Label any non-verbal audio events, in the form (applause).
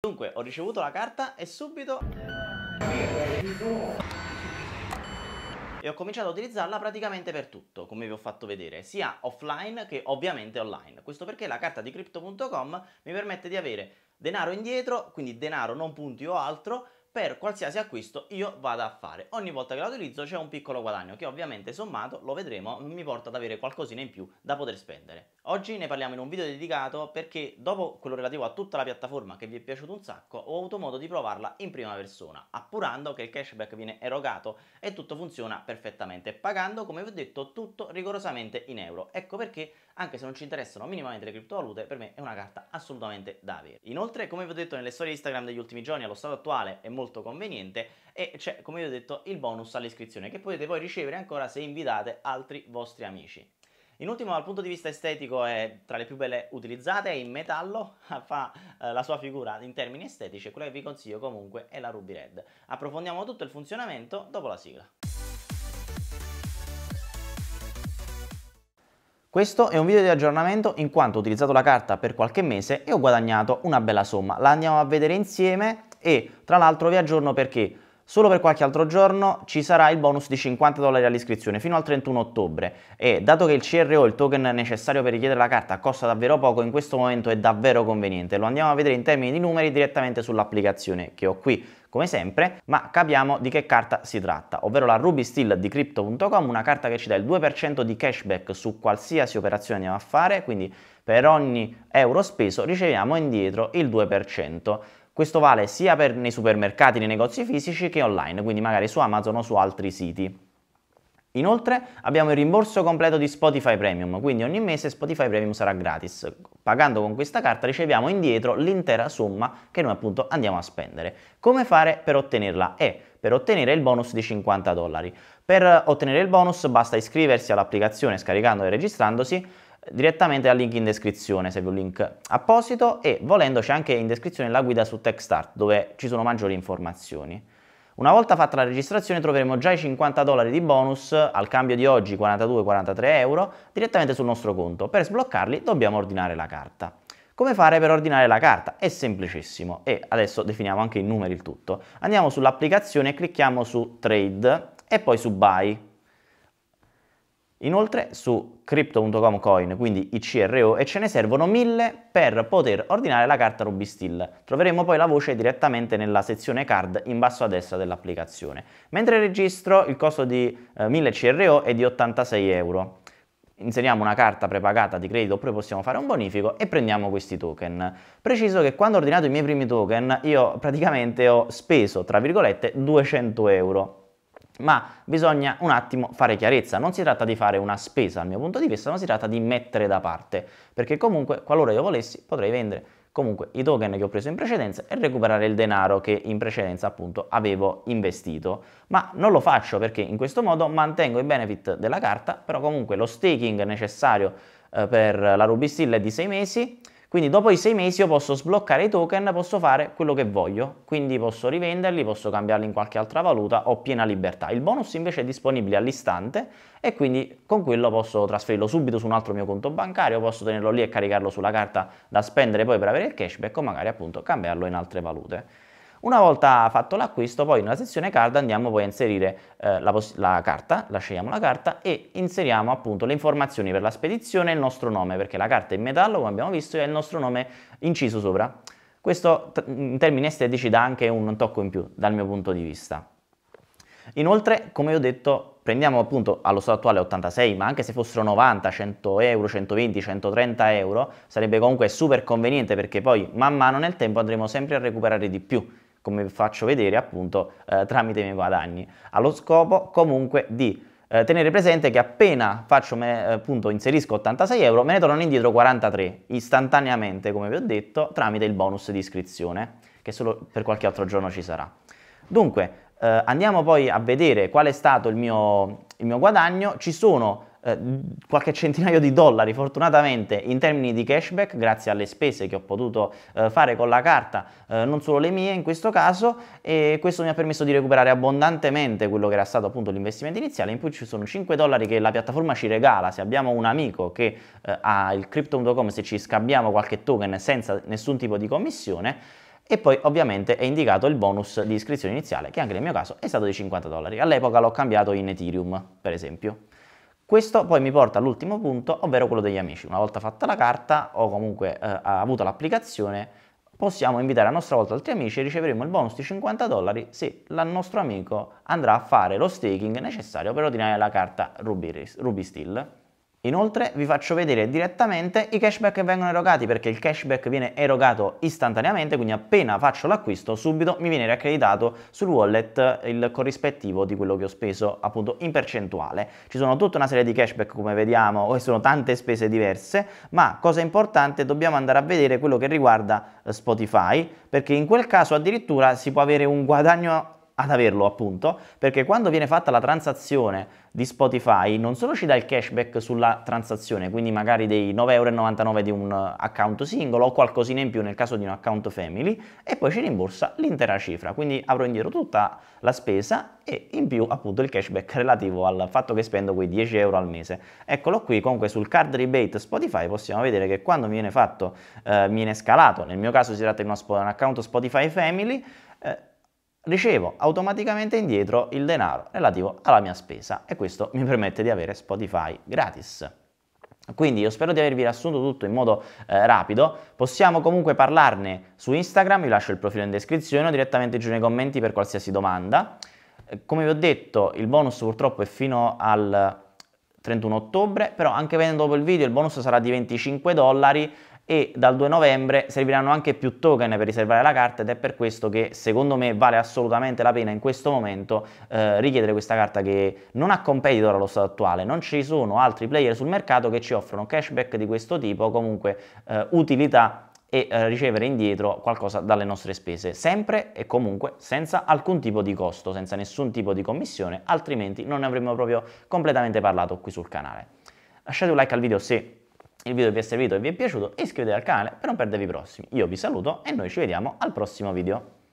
Dunque, ho ricevuto la carta e subito... E ho cominciato a utilizzarla praticamente per tutto, come vi ho fatto vedere, sia offline che ovviamente online. Questo perché la carta di crypto.com mi permette di avere denaro indietro, quindi denaro non punti o altro, per qualsiasi acquisto io vada a fare. Ogni volta che la utilizzo c'è un piccolo guadagno che ovviamente sommato, lo vedremo, mi porta ad avere qualcosina in più da poter spendere. Oggi ne parliamo in un video dedicato perché dopo quello relativo a tutta la piattaforma che vi è piaciuto un sacco ho avuto modo di provarla in prima persona, appurando che il cashback viene erogato e tutto funziona perfettamente, pagando come vi ho detto tutto rigorosamente in euro. Ecco perché anche se non ci interessano minimamente le criptovalute per me è una carta assolutamente da avere. Inoltre come vi ho detto nelle storie Instagram degli ultimi giorni allo stato attuale è molto conveniente e c'è come vi ho detto il bonus all'iscrizione che potete poi ricevere ancora se invitate altri vostri amici. In ultimo dal punto di vista estetico è tra le più belle utilizzate, è in metallo, (laughs) fa eh, la sua figura in termini estetici e quella che vi consiglio comunque è la Ruby Red. Approfondiamo tutto il funzionamento dopo la sigla. Questo è un video di aggiornamento in quanto ho utilizzato la carta per qualche mese e ho guadagnato una bella somma. La andiamo a vedere insieme e tra l'altro vi aggiorno perché Solo per qualche altro giorno ci sarà il bonus di 50 dollari all'iscrizione fino al 31 ottobre e dato che il CRO, il token necessario per richiedere la carta, costa davvero poco, in questo momento è davvero conveniente. Lo andiamo a vedere in termini di numeri direttamente sull'applicazione che ho qui come sempre, ma capiamo di che carta si tratta, ovvero la Ruby Steel di Crypto.com, una carta che ci dà il 2% di cashback su qualsiasi operazione andiamo a fare, quindi per ogni euro speso riceviamo indietro il 2%. Questo vale sia per nei supermercati, nei negozi fisici che online, quindi magari su Amazon o su altri siti. Inoltre abbiamo il rimborso completo di Spotify Premium, quindi ogni mese Spotify Premium sarà gratis. Pagando con questa carta riceviamo indietro l'intera somma che noi appunto andiamo a spendere. Come fare per ottenerla? E per ottenere il bonus di 50 dollari. Per ottenere il bonus basta iscriversi all'applicazione scaricando e registrandosi direttamente al link in descrizione se vi un link apposito e volendo c'è anche in descrizione la guida su TechStart dove ci sono maggiori informazioni. Una volta fatta la registrazione troveremo già i 50 dollari di bonus al cambio di oggi 42-43 euro direttamente sul nostro conto. Per sbloccarli dobbiamo ordinare la carta. Come fare per ordinare la carta? È semplicissimo e adesso definiamo anche in numeri il tutto. Andiamo sull'applicazione e clicchiamo su Trade e poi su Buy. Inoltre su crypto.com coin, quindi i CRO, e ce ne servono 1000 per poter ordinare la carta Rubistill. Troveremo poi la voce direttamente nella sezione card in basso a destra dell'applicazione. Mentre registro il costo di eh, 1000 CRO è di 86 euro. Inseriamo una carta prepagata di credito oppure possiamo fare un bonifico e prendiamo questi token. Preciso che quando ho ordinato i miei primi token io praticamente ho speso, tra virgolette, 200 euro ma bisogna un attimo fare chiarezza, non si tratta di fare una spesa dal mio punto di vista, ma si tratta di mettere da parte, perché comunque qualora io volessi potrei vendere comunque i token che ho preso in precedenza e recuperare il denaro che in precedenza appunto avevo investito, ma non lo faccio perché in questo modo mantengo i benefit della carta, però comunque lo staking necessario eh, per la Ruby Steel è di 6 mesi, quindi dopo i sei mesi io posso sbloccare i token, posso fare quello che voglio, quindi posso rivenderli, posso cambiarli in qualche altra valuta, ho piena libertà. Il bonus invece è disponibile all'istante e quindi con quello posso trasferirlo subito su un altro mio conto bancario, posso tenerlo lì e caricarlo sulla carta da spendere poi per avere il cashback o magari appunto cambiarlo in altre valute. Una volta fatto l'acquisto, poi nella sezione card andiamo poi a inserire eh, la, la, carta, la scegliamo la carta e inseriamo appunto le informazioni per la spedizione e il nostro nome, perché la carta è in metallo, come abbiamo visto, e ha il nostro nome inciso sopra. Questo in termini estetici dà anche un tocco in più dal mio punto di vista. Inoltre, come ho detto, prendiamo appunto allo stato attuale 86, ma anche se fossero 90, 100 euro, 120, 130 euro, sarebbe comunque super conveniente perché poi man mano nel tempo andremo sempre a recuperare di più come vi faccio vedere appunto eh, tramite i miei guadagni, allo scopo comunque di eh, tenere presente che appena faccio me, appunto inserisco 86 euro me ne tornano indietro 43 istantaneamente come vi ho detto tramite il bonus di iscrizione che solo per qualche altro giorno ci sarà. Dunque eh, andiamo poi a vedere qual è stato il mio, il mio guadagno, ci sono eh, qualche centinaio di dollari fortunatamente in termini di cashback grazie alle spese che ho potuto eh, fare con la carta, eh, non solo le mie in questo caso e questo mi ha permesso di recuperare abbondantemente quello che era stato appunto l'investimento iniziale, in più ci sono 5 dollari che la piattaforma ci regala se abbiamo un amico che eh, ha il crypto.com se ci scambiamo qualche token senza nessun tipo di commissione e poi ovviamente è indicato il bonus di iscrizione iniziale che anche nel mio caso è stato di 50 dollari. All'epoca l'ho cambiato in Ethereum per esempio. Questo poi mi porta all'ultimo punto, ovvero quello degli amici. Una volta fatta la carta o comunque eh, avuto l'applicazione, possiamo invitare a nostra volta altri amici e riceveremo il bonus di 50 dollari se il nostro amico andrà a fare lo staking necessario per ordinare la carta Ruby, Ruby Steel. Inoltre vi faccio vedere direttamente i cashback che vengono erogati perché il cashback viene erogato istantaneamente, quindi appena faccio l'acquisto subito mi viene riaccreditato sul wallet il corrispettivo di quello che ho speso appunto in percentuale. Ci sono tutta una serie di cashback come vediamo e sono tante spese diverse, ma cosa importante dobbiamo andare a vedere quello che riguarda eh, Spotify perché in quel caso addirittura si può avere un guadagno ad averlo appunto, perché quando viene fatta la transazione di Spotify non solo ci dà il cashback sulla transazione, quindi magari dei 9,99 euro di un account singolo o qualcosina in più nel caso di un account family e poi ci rimborsa l'intera cifra, quindi avrò indietro tutta la spesa e in più appunto il cashback relativo al fatto che spendo quei 10 euro al mese. Eccolo qui, comunque sul card rebate Spotify possiamo vedere che quando mi viene fatto, eh, mi viene scalato, nel mio caso si tratta di un account Spotify Family, eh, ricevo automaticamente indietro il denaro relativo alla mia spesa e questo mi permette di avere Spotify gratis. Quindi io spero di avervi riassunto tutto in modo eh, rapido, possiamo comunque parlarne su Instagram, vi lascio il profilo in descrizione o direttamente giù nei commenti per qualsiasi domanda. Eh, come vi ho detto il bonus purtroppo è fino al 31 ottobre, però anche vedendo dopo il video il bonus sarà di 25 dollari e dal 2 novembre serviranno anche più token per riservare la carta ed è per questo che secondo me vale assolutamente la pena in questo momento eh, richiedere questa carta che non ha competitor allo stato attuale, non ci sono altri player sul mercato che ci offrono cashback di questo tipo, comunque eh, utilità e eh, ricevere indietro qualcosa dalle nostre spese, sempre e comunque senza alcun tipo di costo, senza nessun tipo di commissione, altrimenti non ne avremmo proprio completamente parlato qui sul canale. Lasciate un like al video se il video vi è servito e vi è piaciuto, iscrivetevi al canale per non perdervi i prossimi. Io vi saluto e noi ci vediamo al prossimo video.